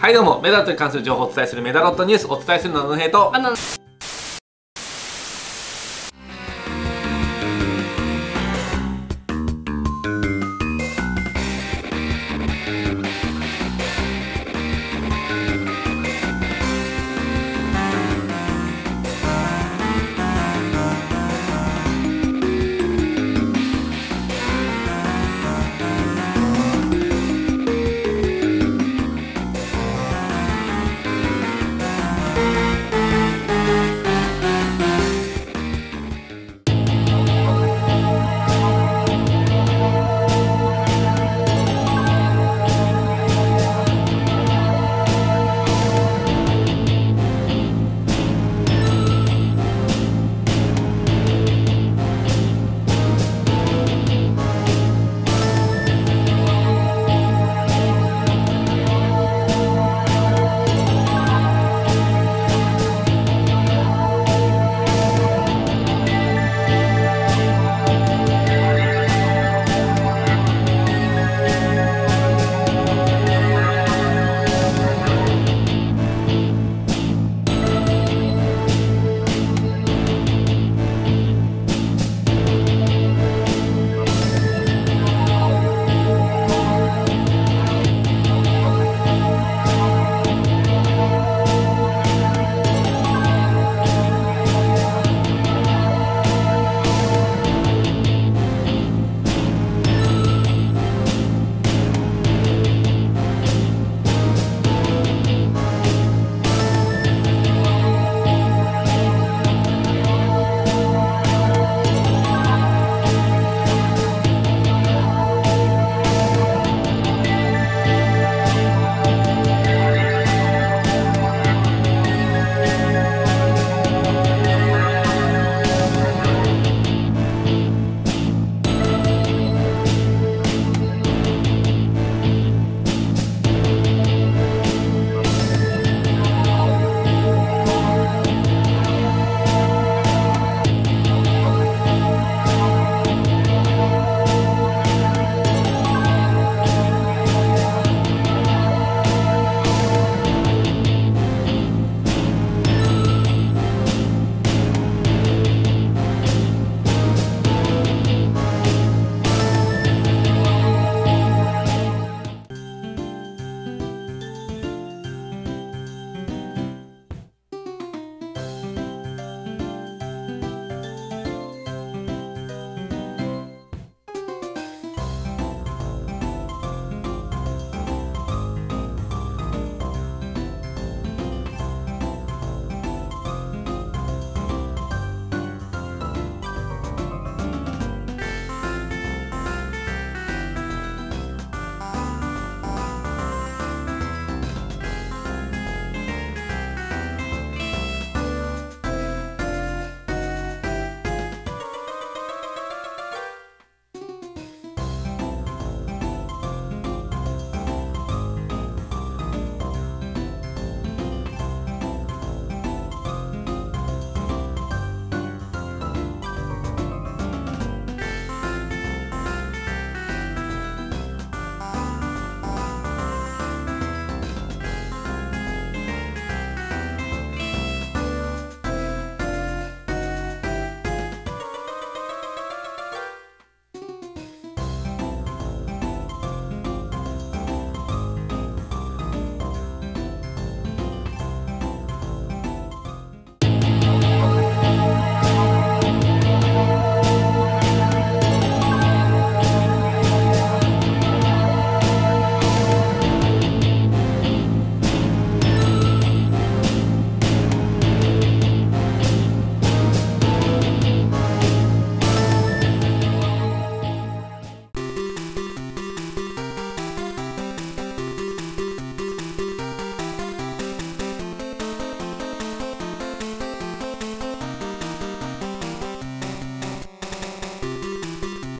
はいどうも。メダルに関する情報をお伝えするメダロットニュースお伝えするのはのへいと。あの